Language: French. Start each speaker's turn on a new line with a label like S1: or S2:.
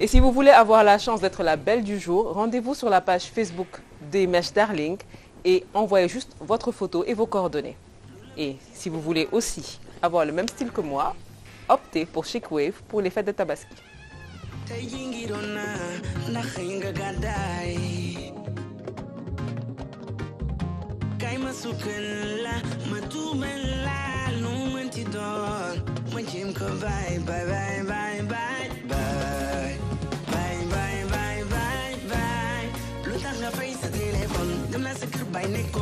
S1: Et si vous voulez avoir la chance d'être la belle du jour, rendez-vous sur la page Facebook des Mesh Darling et envoyez juste votre photo et vos coordonnées. Et si vous voulez aussi avoir le même style que moi, optez pour Chic Wave pour les fêtes de Tabaski.
S2: kim không vai bye bye bye bye bye. Bye bye bye bye bye. Luôn tăng là face telephone đâm là sẽ cứ bay nét cô